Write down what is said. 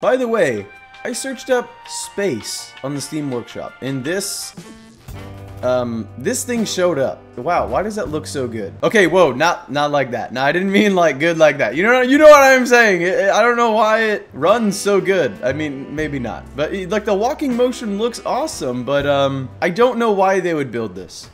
By the way, I searched up space on the Steam Workshop, and this, um, this thing showed up. Wow, why does that look so good? Okay, whoa, not, not like that. No, I didn't mean like good like that. You know, you know what I'm saying. I don't know why it runs so good. I mean, maybe not, but like the walking motion looks awesome, but um, I don't know why they would build this.